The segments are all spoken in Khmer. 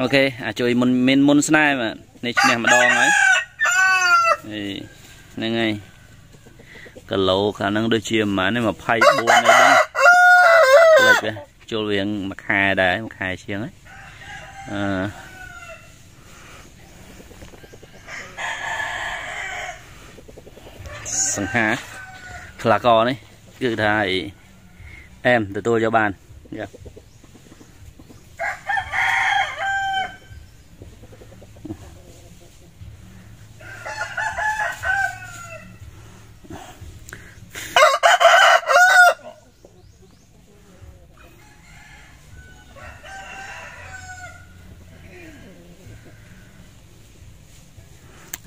អូខេអាចជួយមុនមានមុនស្នេហ៍បាទនេះឈ្នះម្ដងហើយអីហ្នឹងហើយគីឡូខាងហ្នឹងដូចជាប្រហែល24ហើយដឹងលេចចូលវាងមួយខែដែរមួយខែជាងហើយអឺសង្ហាខ្លាកនេះគឺថាអែមទទួលយកបានយ៉ា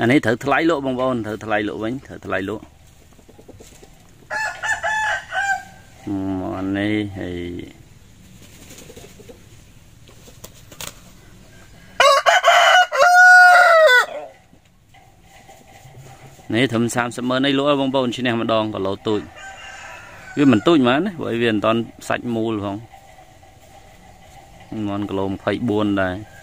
អានេះត្រូវថ្លៃលក់បងប្អូនត្រូវថ្លៃលក់វិញត្រូវថ្លៃលក់មកនេះហើយនេះត្រឹម30ម៉ឺននេះលក់បងប្អូនឈ្នះម្ដងគីឡូទូចវាមិនទូចហ្មងណាព្រោះវាមិនតាន់សាច់មូលផងមន់គីឡូ24ដែរ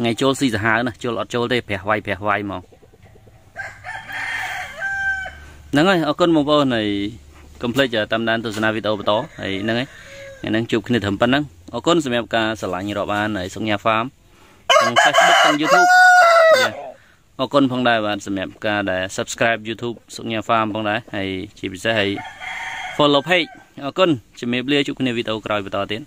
ថ្ងៃចូលស៊ីសាហាវណាចូលអត់ចូលទេប្រះវាយប្រះវាយមកហ្នឹងហើយអរគុណបងប្អូនហើយកុំភ្លេចតាមដានទស្សនាវីដេអូបន្តហើយហ្នឹងហើយថ្ងៃហ្នឹងជួបគ្នាត្រឹមប៉ុណ្ណឹងអរគុណសម្រាប់ការឆ្លាញ់រាប់អានហើយសុកញ៉ាហ្វាមទាំង Facebook ទាំង YouTube អរគុណផងដែរបាទសម្រាប់ការដែល Subscribe YouTube សុកញ៉ា Farm ផងដែរហើយជាពិសេសហើយ Follow page អរគុណជំរាបលាជួបគ្នាវីដេអូក្រោយបន្តទៀត